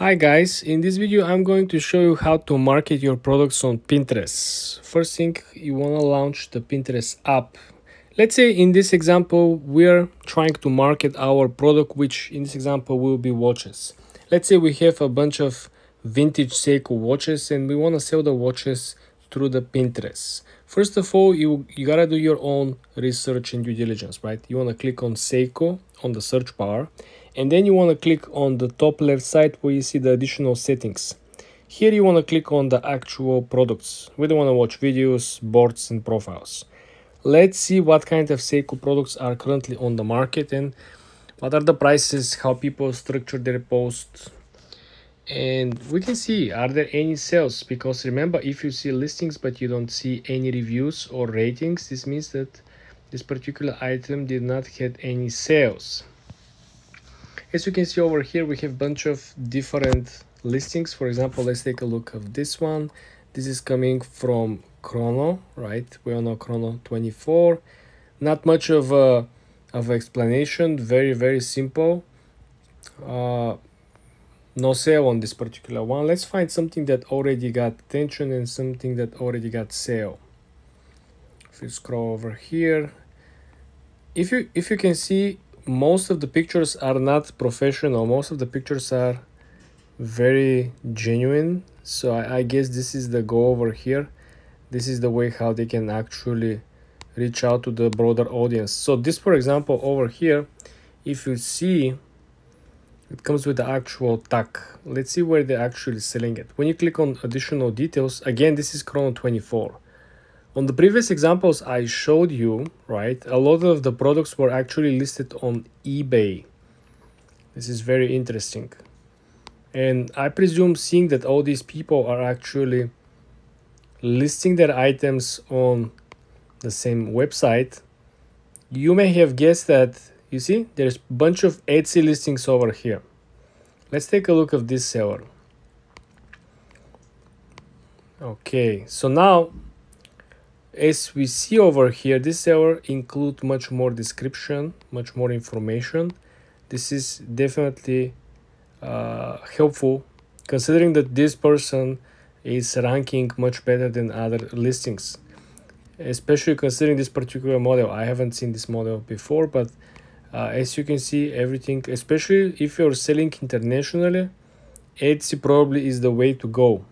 Hi guys, in this video I'm going to show you how to market your products on Pinterest. First thing, you want to launch the Pinterest app. Let's say in this example we're trying to market our product which in this example will be watches. Let's say we have a bunch of vintage Seiko watches and we want to sell the watches through the Pinterest. First of all, you, you gotta do your own research and due diligence, right? You wanna click on Seiko on the search bar and then you want to click on the top left side where you see the additional settings. Here you want to click on the actual products. We don't want to watch videos boards and profiles. Let's see what kind of Seiko products are currently on the market and what are the prices how people structure their posts. And we can see are there any sales? Because remember if you see listings but you don't see any reviews or ratings this means that this particular item did not get any sales as you can see over here we have a bunch of different listings. For example let's take a look of this one. This is coming from chrono right? We all know Chrono24 not much of a of explanation. Very very simple. Uh, no sale on this particular one. Let's find something that already got attention and something that already got sale. If you scroll over here. If you if you can see most of the pictures are not professional. Most of the pictures are very genuine. So I, I, guess this is the go over here. This is the way how they can actually reach out to the broader audience. So this for example over here if you see it comes with the actual tag. Let's see where they're actually selling it. When you click on additional details again this is Chrono24 on the previous examples I showed you, right, a lot of the products were actually listed on eBay. This is very interesting. And I presume seeing that all these people are actually listing their items on the same website, you may have guessed that, you see, there's a bunch of Etsy listings over here. Let's take a look of this seller. Okay, so now as we see over here this seller include much more description much more information. This is definitely uh, helpful considering that this person is ranking much better than other listings. Especially considering this particular model. I haven't seen this model before but uh, as you can see everything especially if you're selling internationally etsy probably is the way to go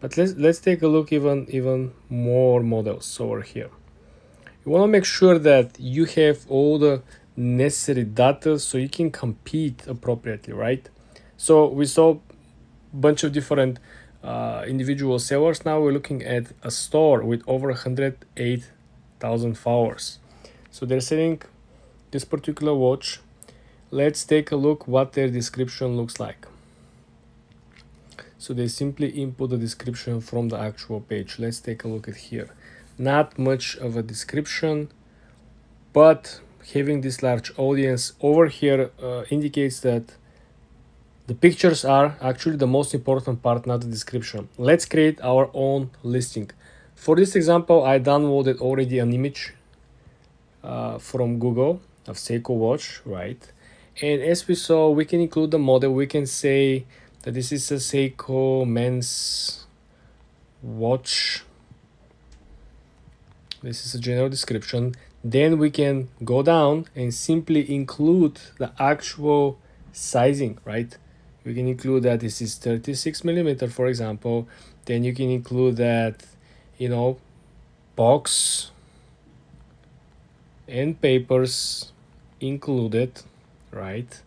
but let's let's take a look even even more models over here. You want to make sure that you have all the necessary data so you can compete appropriately right? So we saw a bunch of different uh, individual sellers. Now we're looking at a store with over 108,000 followers. So they're selling this particular watch. Let's take a look what their description looks like so they simply input the description from the actual page. Let's take a look at here. Not much of a description but having this large audience over here uh, indicates that the pictures are actually the most important part not the description. Let's create our own listing. For this example i downloaded already an image uh, from google of seiko watch right? And as we saw we can include the model. We can say that this is a Seiko men's watch. This is a general description. Then we can go down and simply include the actual sizing right? We can include that this is 36 millimeter for example. Then you can include that you know box and papers included right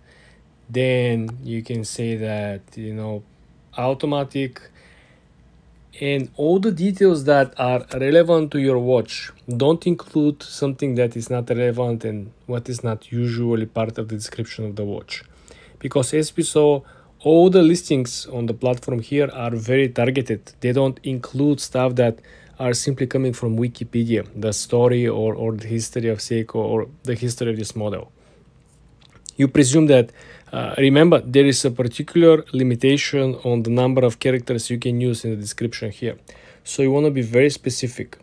then you can say that you know automatic and all the details that are relevant to your watch don't include something that is not relevant and what is not usually part of the description of the watch. Because as we saw all the listings on the platform here are very targeted. They don't include stuff that are simply coming from wikipedia the story or, or the history of seiko or the history of this model you presume that uh, remember, there is a particular limitation on the number of characters you can use in the description here. So you want to be very specific.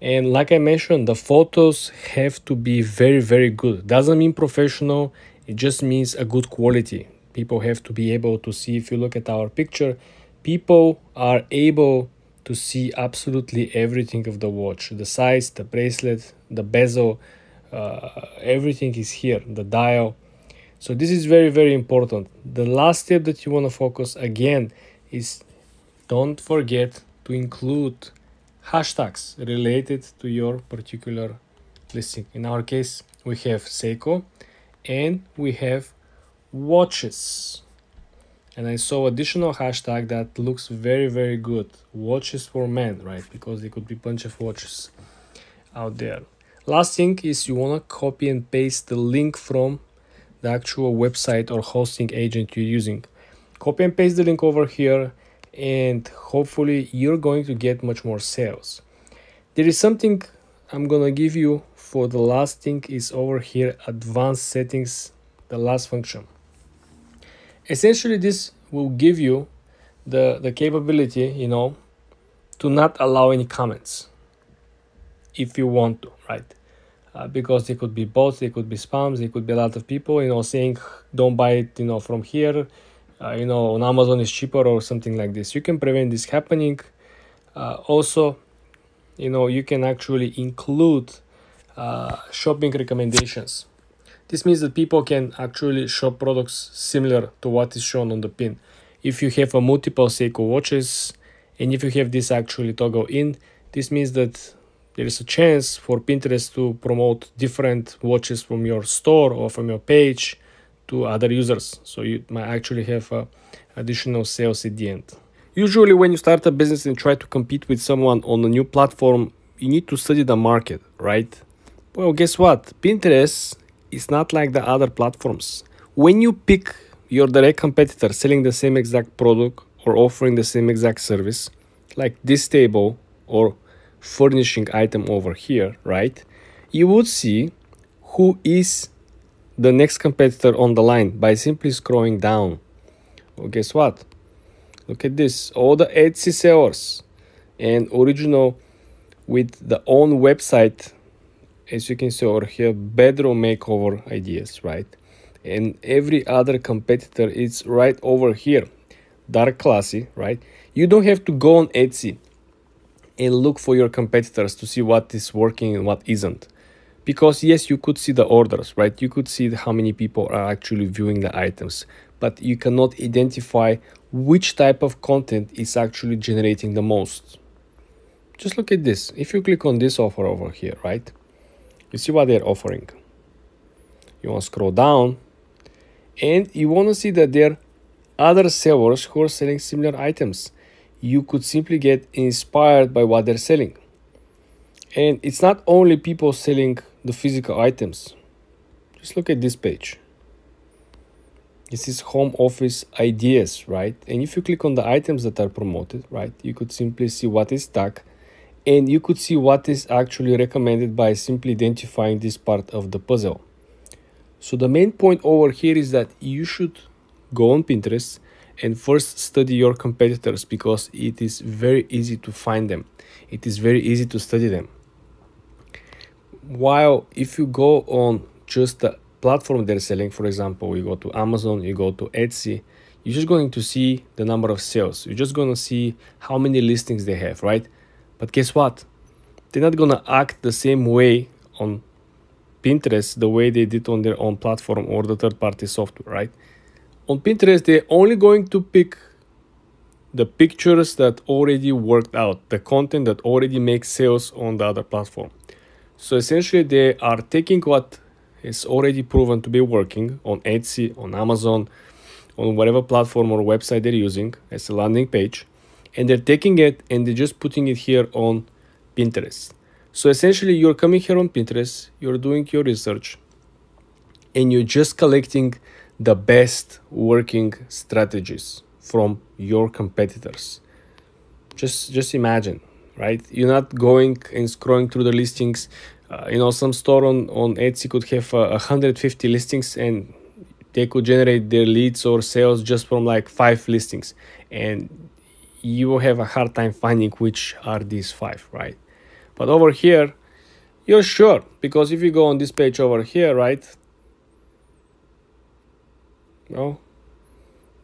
And like I mentioned, the photos have to be very, very good. Doesn't mean professional, it just means a good quality. people have to be able to see if you look at our picture people are able to see absolutely everything of the watch the size the bracelet the bezel Uh, everything is here the dial. So this is very very important. The last step that you want to focus again is don't forget to include hashtags related to your particular listing. In our case we have seiko and we have watches. And I saw additional hashtag that looks very very good. Watches for men right? Because there could be bunch of watches out there last thing is you want to copy and paste the link from the actual website or hosting agent you're using. Copy and paste the link over here and hopefully you're going to get much more sales. There is something i'm gonna give you for the last thing is over here advanced settings the last function. Essentially this will give you the the capability you know to not allow any comments if you want to right uh, because they could be bots they could be spams they could be a lot of people you know saying don't buy it you know from here. Uh, you know on amazon is cheaper or something like this. You can prevent this happening. Uh, also you know you can actually include uh, shopping recommendations. This means that people can actually shop products similar to what is shown on the pin. If you have a multiple Seiko watches and if you have this actually toggle in, this means that there is a chance for Pinterest to promote different watches from your store or from your page to other users. So you might actually have uh, additional sales at the end. Usually when you start a business and try to compete with someone on a new platform, you need to study the market, right? Well, guess what? Pinterest is not like the other platforms. When you pick your direct competitor selling the same exact product or offering the same exact service, like this table or furnishing item over here, right? You would see who is the next competitor on the line by simply scrolling down. Well, guess what? Look at this. All the Etsy sellers and original with the own website as you can see over here bedroom makeover ideas right and every other competitor is right over here dark classy right you don't have to go on etsy and look for your competitors to see what is working and what isn't. Because yes you could see the orders right? You could see how many people are actually viewing the items but you cannot identify which type of content is actually generating the most. Just look at this. If you click on this offer over here right you see what they're offering. You want to scroll down and you want to see that there are other sellers who are selling similar items you could simply get inspired by what they're selling. And it's not only people selling the physical items. Just look at this page. This is home office ideas right? And if you click on the items that are promoted right you could simply see what is stuck. And you could see what is actually recommended by simply identifying this part of the puzzle. So the main point over here is that you should go on Pinterest and first study your competitors because it is very easy to find them. It is very easy to study them. While if you go on just the platform they're selling, for example, you go to Amazon, you go to Etsy, you're just going to see the number of sales. You're just going to see how many listings they have, right? But guess what? They're not gonna act the same way on Pinterest the way they did on their own platform or the third party software, right? On Pinterest, they're only going to pick the pictures that already worked out, the content that already makes sales on the other platform. So essentially, they are taking what is already proven to be working on Etsy, on Amazon, on whatever platform or website they're using as a landing page, and they're taking it and they're just putting it here on Pinterest. So essentially, you're coming here on Pinterest, you're doing your research, and you're just collecting the best working strategies from your competitors. Just just imagine, right? You're not going and scrolling through the listings. Uh, you know, some store on on Etsy could have uh, 150 listings and they could generate their leads or sales just from like five listings and you will have a hard time finding which are these five, right? But over here, you're sure because if you go on this page over here, right? No,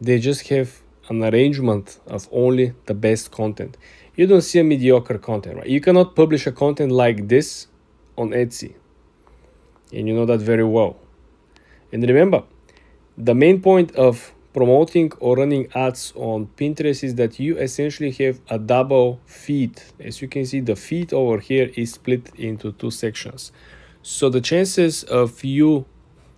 they just have an arrangement of only the best content. You don't see a mediocre content, right? You cannot publish a content like this on Etsy. And you know that very well. And remember, the main point of promoting or running ads on Pinterest is that you essentially have a double feed. As you can see, the feed over here is split into two sections. So the chances of you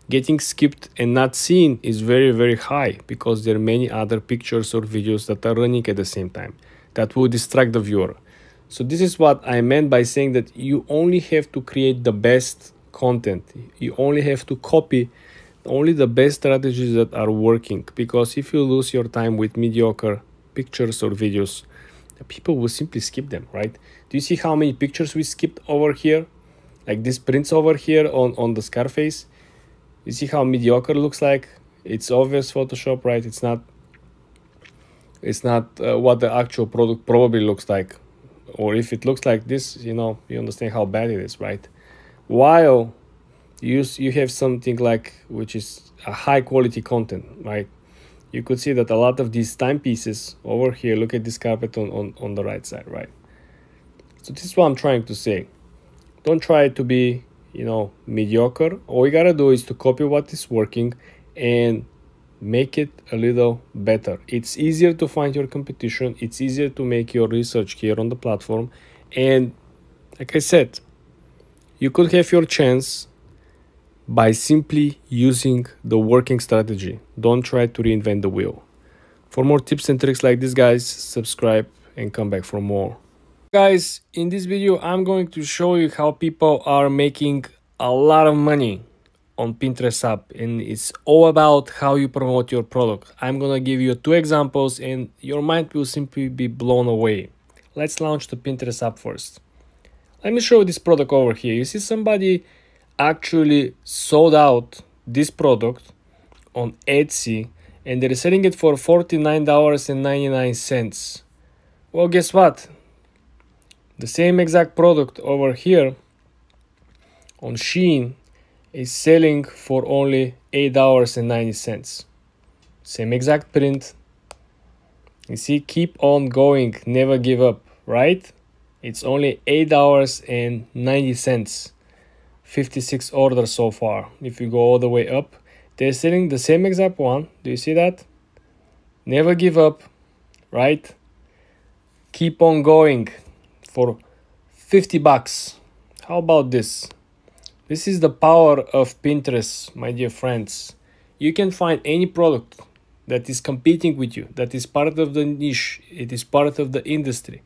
getting skipped and not seen is very very high because there are many other pictures or videos that are running at the same time that will distract the viewer. So this is what i meant by saying that you only have to create the best content. You only have to copy only the best strategies that are working because if you lose your time with mediocre pictures or videos people will simply skip them right? Do you see how many pictures we skipped over here? Like this prints over here on on the scarface you see how mediocre looks like? It's obvious photoshop right? It's not it's not uh, what the actual product probably looks like. Or if it looks like this you know you understand how bad it is right? While you you have something like which is a high quality content right? You could see that a lot of these timepieces over here look at this carpet on, on on the right side right? So this is what i'm trying to say. Don't try to be you know mediocre. All you gotta do is to copy what is working and make it a little better. It's easier to find your competition. It's easier to make your research here on the platform. And like i said you could have your chance by simply using the working strategy. Don't try to reinvent the wheel. For more tips and tricks like this guys subscribe and come back for more Guys, in this video I'm going to show you how people are making a lot of money on Pinterest app and it's all about how you promote your product. I'm gonna give you two examples and your mind will simply be blown away. Let's launch the Pinterest app first. Let me show this product over here. You see somebody actually sold out this product on Etsy and they're selling it for $49.99. Well, guess what? The same exact product over here on Shein is selling for only $8.90. Same exact print. You see, keep on going, never give up, right? It's only $8.90. 56 orders so far. If you go all the way up, they're selling the same exact one. Do you see that? Never give up, right? Keep on going for 50 bucks. How about this? This is the power of Pinterest, my dear friends. You can find any product that is competing with you, that is part of the niche, it is part of the industry.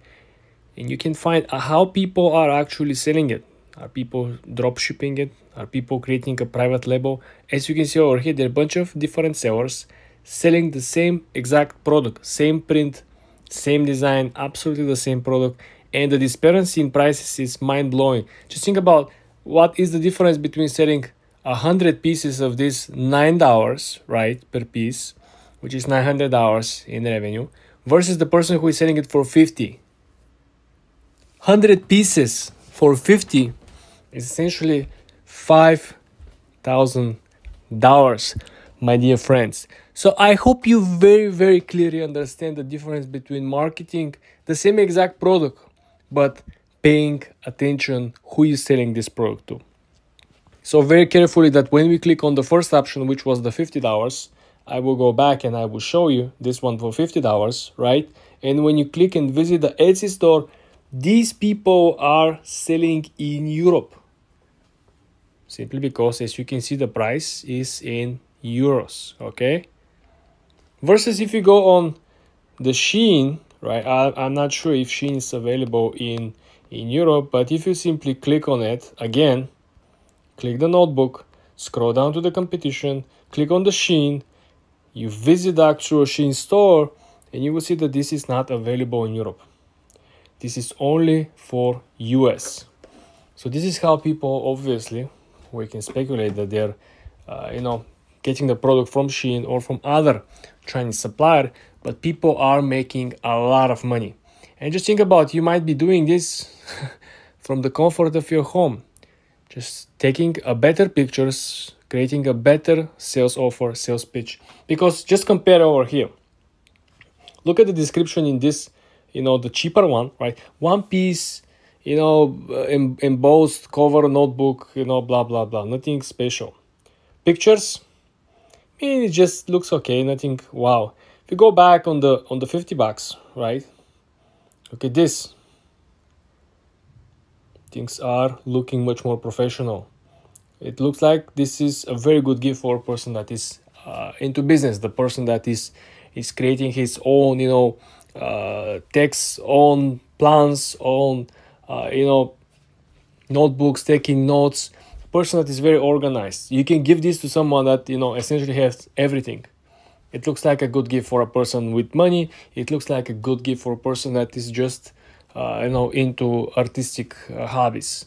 And you can find how people are actually selling it. Are people drop shipping it? Are people creating a private label? As you can see over here, there are a bunch of different sellers selling the same exact product, same print, same design, absolutely the same product and the disparity in prices is mind-blowing. Just think about what is the difference between selling a hundred pieces of this nine dollars right per piece which is 900 dollars in revenue versus the person who is selling it for 50 100 pieces for 50 is essentially five thousand dollars my dear friends. So i hope you very very clearly understand the difference between marketing the same exact product but paying attention who is selling this product to. So very carefully that when we click on the first option, which was the $50, I will go back and I will show you this one for $50, right? And when you click and visit the Etsy store, these people are selling in Europe. Simply because as you can see, the price is in euros, okay? Versus if you go on the Shein, right? I, I'm not sure if Shein is available in, in Europe, but if you simply click on it, again, click the notebook, scroll down to the competition, click on the Shein, you visit the actual Shein store, and you will see that this is not available in Europe. This is only for US. So this is how people, obviously, we can speculate that they're, uh, you know, getting the product from Shein or from other Chinese supplier but people are making a lot of money. And just think about you might be doing this from the comfort of your home. Just taking a better pictures, creating a better sales offer, sales pitch. Because just compare over here. Look at the description in this, you know, the cheaper one, right? One piece, you know, uh, em embossed cover notebook, you know, blah, blah, blah. Nothing special. Pictures, Mean, it just looks okay. Nothing wow. If you go back on the on the 50 bucks, right? Look at this. Things are looking much more professional. It looks like this is a very good gift for a person that is uh, into business, the person that is is creating his own, you know, uh, texts, own plans, own, uh, you know, notebooks, taking notes. Person that is very organized. You can give this to someone that you know essentially has everything. It looks like a good gift for a person with money. It looks like a good gift for a person that is just, uh, you know, into artistic uh, hobbies.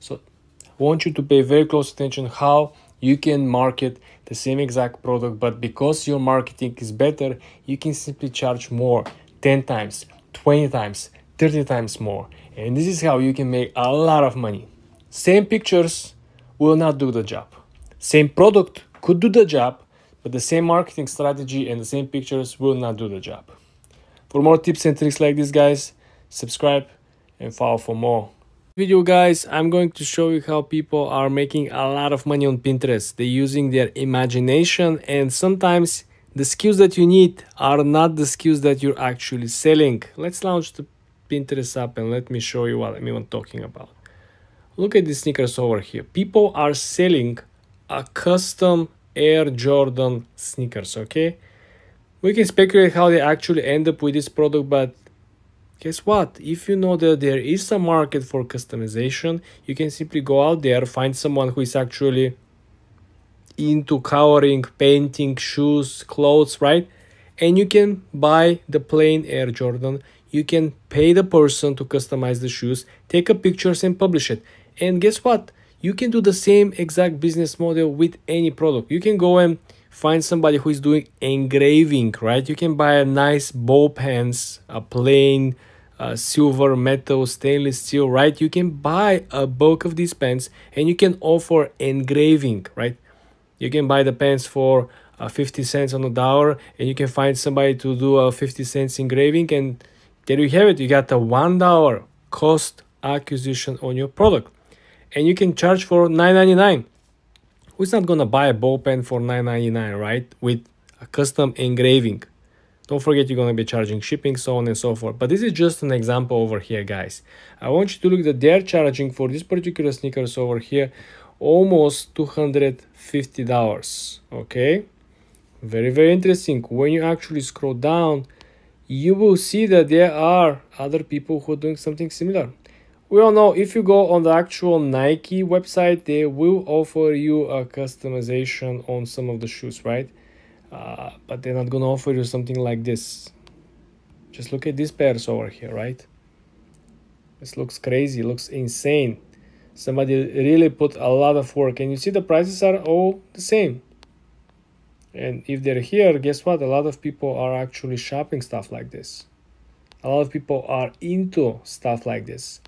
So, I want you to pay very close attention how you can market the same exact product, but because your marketing is better, you can simply charge more 10 times, 20 times, 30 times more. And this is how you can make a lot of money. Same pictures will not do the job. Same product could do the job, but the same marketing strategy and the same pictures will not do the job. For more tips and tricks like this, guys, subscribe and follow for more video guys i'm going to show you how people are making a lot of money on pinterest they're using their imagination and sometimes the skills that you need are not the skills that you're actually selling let's launch the pinterest app and let me show you what i'm even talking about look at these sneakers over here people are selling a custom air jordan sneakers okay we can speculate how they actually end up with this product but guess what? If you know that there is a market for customization, you can simply go out there, find someone who is actually into coloring, painting, shoes, clothes, right? And you can buy the plain Air Jordan. You can pay the person to customize the shoes, take a pictures and publish it. And guess what? You can do the same exact business model with any product. You can go and find somebody who is doing engraving, right? You can buy a nice ball pens, a plain uh, silver, metal, stainless steel, right? You can buy a bulk of these pens and you can offer engraving, right? You can buy the pens for uh, 50 cents on the dollar and you can find somebody to do a 50 cents engraving and there you have it. You got a $1 cost acquisition on your product and you can charge for 9.99. Who's not gonna buy a ball pen for 9.99, right? With a custom engraving. Don't forget you're to be charging shipping, so on and so forth. But this is just an example over here, guys. I want you to look that they're charging for this particular sneakers over here almost $250, okay? Very, very interesting. When you actually scroll down, you will see that there are other people who are doing something similar. We all know if you go on the actual Nike website, they will offer you a customization on some of the shoes, right? Uh, but they're not gonna offer you something like this. Just look at these pairs over here right? This looks crazy looks insane. Somebody really put a lot of work and you see the prices are all the same. And if they're here guess what? A lot of people are actually shopping stuff like this. A lot of people are into stuff like this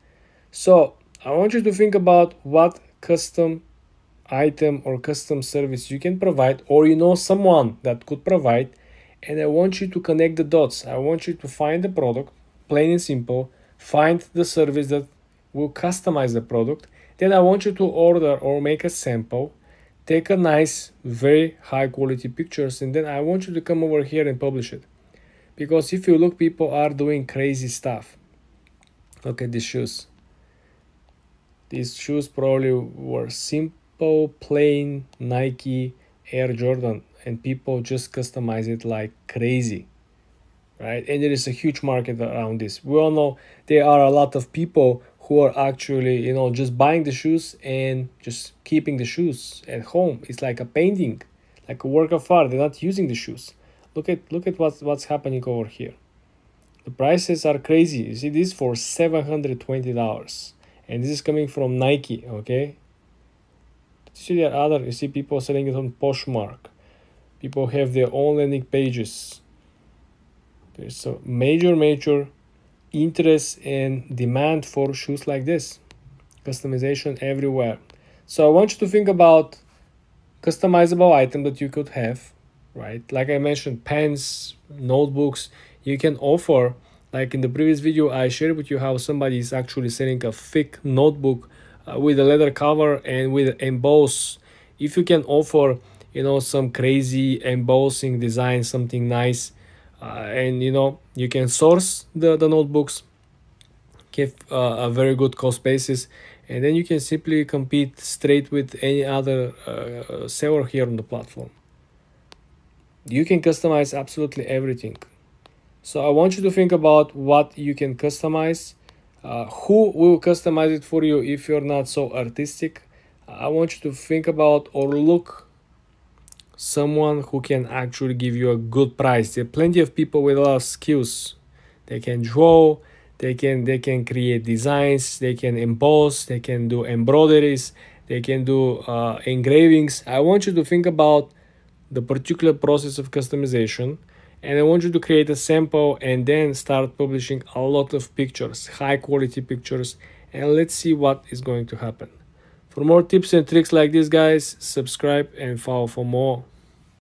so i want you to think about what custom item or custom service you can provide or you know someone that could provide and I want you to connect the dots. I want you to find the product, plain and simple, find the service that will customize the product. Then I want you to order or make a sample, take a nice, very high quality pictures, and then I want you to come over here and publish it. Because if you look, people are doing crazy stuff. Look at these shoes. These shoes probably were simple plain Nike Air Jordan and people just customize it like crazy right? And there is a huge market around this. We all know there are a lot of people who are actually you know just buying the shoes and just keeping the shoes at home. It's like a painting like a work of art. They're not using the shoes. Look at look at what's what's happening over here. The prices are crazy. You see this for 720 dollars and this is coming from nike okay see there other you see people selling it on Poshmark. People have their own landing pages. There's a major, major interest and demand for shoes like this. Customization everywhere. So I want you to think about customizable item that you could have, right? Like I mentioned, pens, notebooks, you can offer, like in the previous video, I shared with you how somebody is actually selling a thick notebook uh, with a leather cover and with emboss. If you can offer, you know, some crazy embossing design, something nice, uh, and you know, you can source the, the notebooks, give uh, a very good cost basis and then you can simply compete straight with any other uh, seller here on the platform you can customize absolutely everything so i want you to think about what you can customize. Uh, who will customize it for you if you're not so artistic? I want you to think about or look someone who can actually give you a good price. There are plenty of people with a lot of skills. They can draw they can they can create designs they can emboss they can do embroideries they can do uh, engravings. I want you to think about the particular process of customization and i want you to create a sample and then start publishing a lot of pictures high quality pictures and let's see what is going to happen. For more tips and tricks like this guys subscribe and follow for more